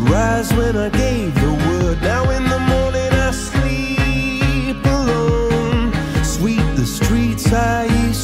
rise when I gave the word. Now in the morning I sleep alone. Sweep the streets I used